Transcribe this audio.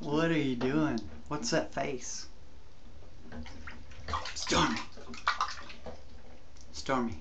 what are you doing? What's that face? Stormy. Stormy.